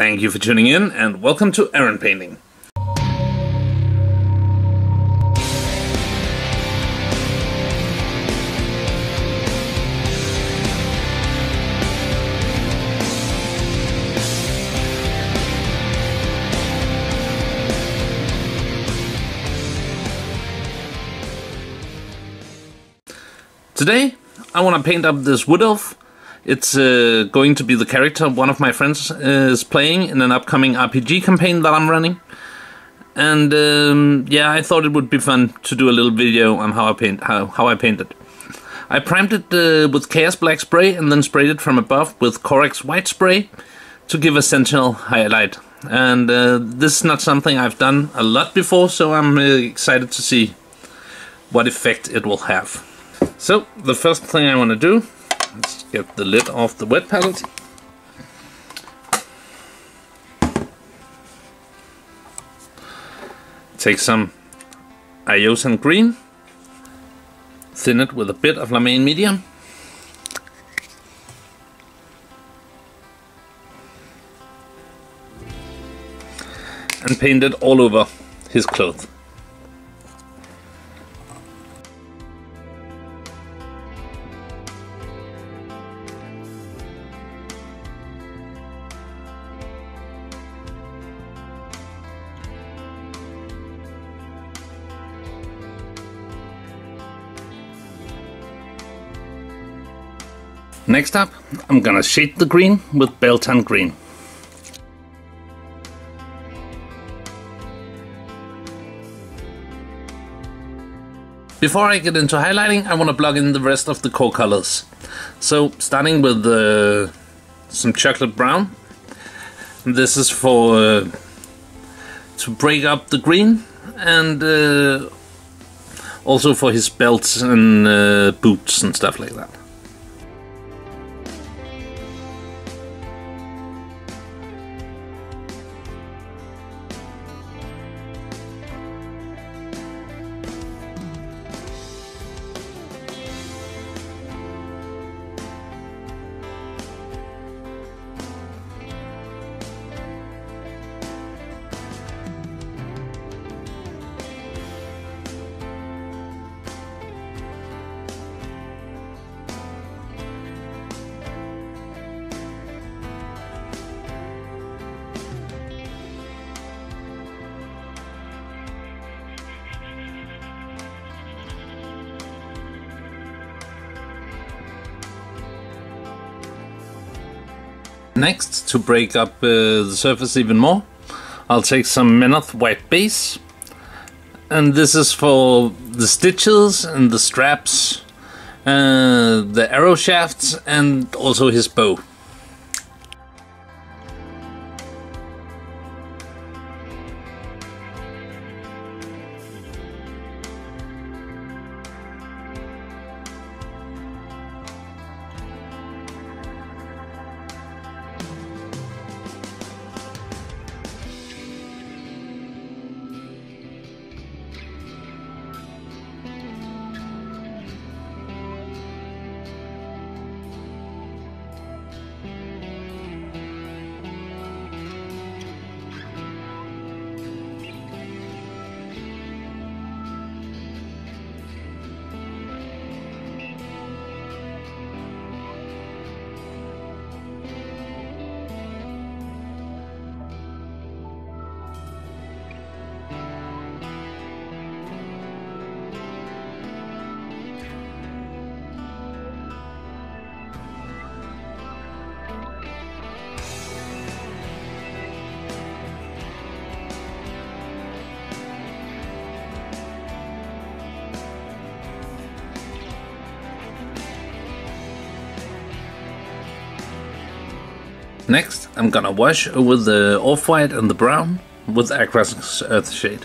Thank you for tuning in and welcome to Errant Painting. Today I want to paint up this wood elf. It's uh, going to be the character one of my friends is playing in an upcoming RPG campaign that I'm running. And um, yeah, I thought it would be fun to do a little video on how I paint how, how I paint it. I primed it uh, with Chaos Black spray and then sprayed it from above with Corax White spray to give a central highlight. And uh, this is not something I've done a lot before, so I'm uh, excited to see what effect it will have. So, the first thing I want to do is get the lid off the wet palette. Take some Iosan green, thin it with a bit of Lahmian medium. And paint it all over his clothes. Next up, I'm gonna shade the green with Biel-Tan green. Before I get into highlighting, I want to plug in the rest of the core colors. So, starting with uh, some chocolate brown. This is for uh, to break up the green and uh, also for his belts and uh, boots and stuff like that. Next, to break up uh, the surface even more, I'll take some Menoth white base. And this is for the stitches and the straps, uh, the arrow shafts, and also his bow. Next, I'm gonna wash over the off-white and the brown with Agrax Earthshade.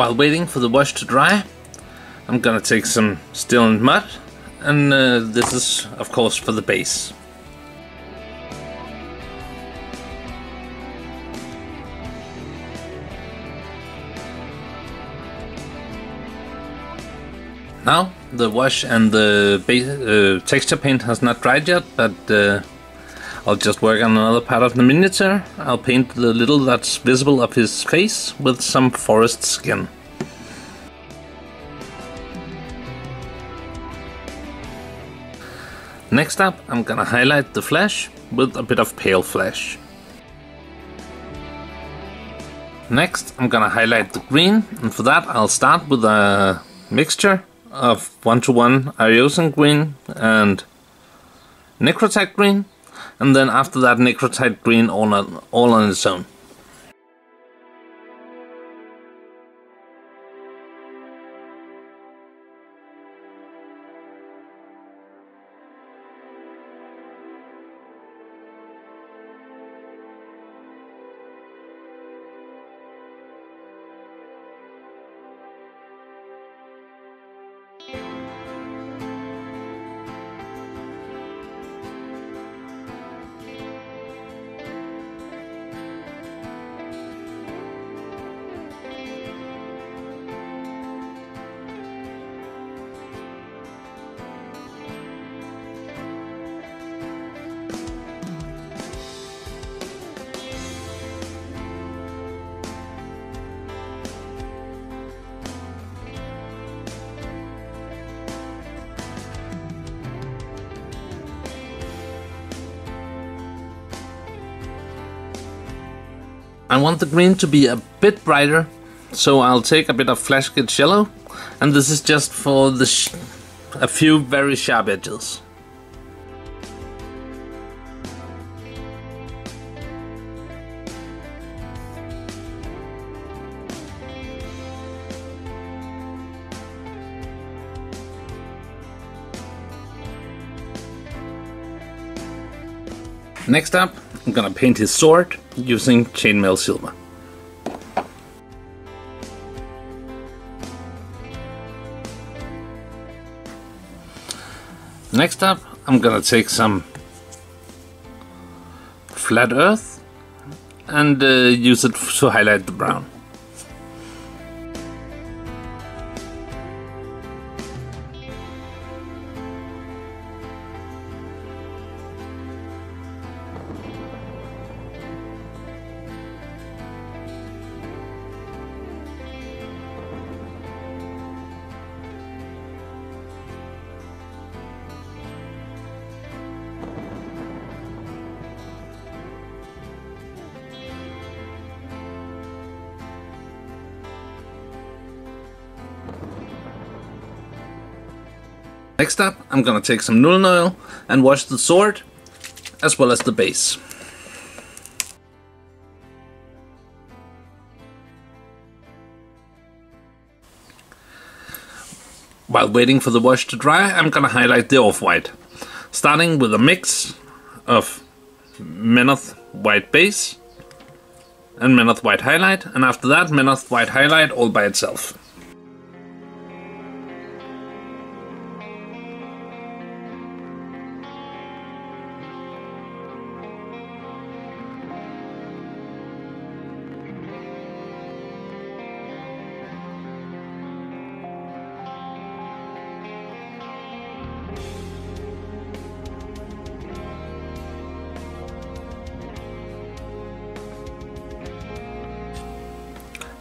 While waiting for the wash to dry, I'm gonna take some Stirland Mud, and uh, this is of course for the base. Now the wash and the base, uh, texture paint has not dried yet, but uh, I'll just work on another part of the miniature. I'll paint the little that's visible of his face with some forest skin. Next up, I'm gonna highlight the flesh with a bit of pale flesh. Next, I'm gonna highlight the green, and for that I'll start with a mixture of 1 to 1 Ariosan green and Necrotite green, and then after that Necrotite green all on, all on its own. I want the green to be a bit brighter, so I'll take a bit of Flash Flashgate Yellow, and this is just for the a few very sharp edges. Next up, I'm gonna paint his sword using chainmail silver. Next up, I'm gonna take some flat earth and uh, use it to highlight the brown. Next up, I'm gonna take some Nuln Oil and wash the sword, as well as the base. While waiting for the wash to dry, I'm gonna highlight the off-white, starting with a mix of Menoth white base and Menoth white highlight, and after that Menoth white highlight all by itself.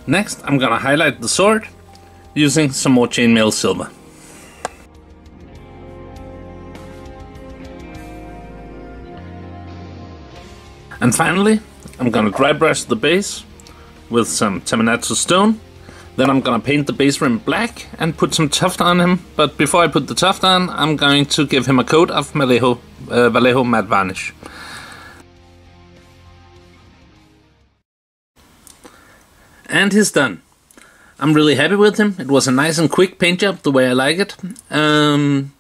Next, I'm gonna highlight the sword using some more chainmail silver. And finally, I'm gonna dry brush the base with some Terminatus stone. Then I'm gonna paint the base rim black and put some tuft on him. But before I put the tuft on, I'm going to give him a coat of Vallejo, uh, Vallejo matte varnish. And he's done. I'm really happy with him. It was a nice and quick paint job, the way I like it. Um,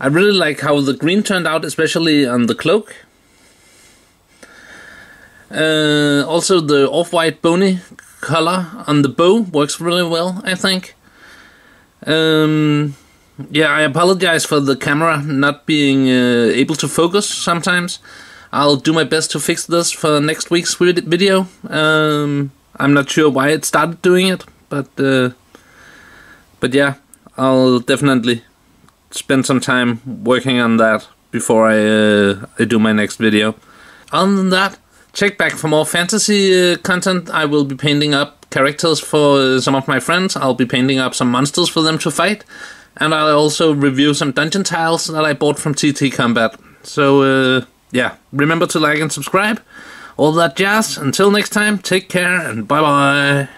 I really like how the green turned out, especially on the cloak. Uh, also, the off-white bony color on the bow works really well, I think. Um, yeah, I apologize for the camera not being uh, able to focus sometimes. I'll do my best to fix this for next week's video. Um, I'm not sure why it started doing it, but uh, but yeah, I'll definitely spend some time working on that before I uh, I do my next video. Other than that, check back for more fantasy uh, content. I will be painting up characters for uh, some of my friends. I'll be painting up some monsters for them to fight, and I'll also review some dungeon tiles that I bought from TT Combat. So uh, yeah, remember to like and subscribe. All that jazz. Until next time, take care and bye bye.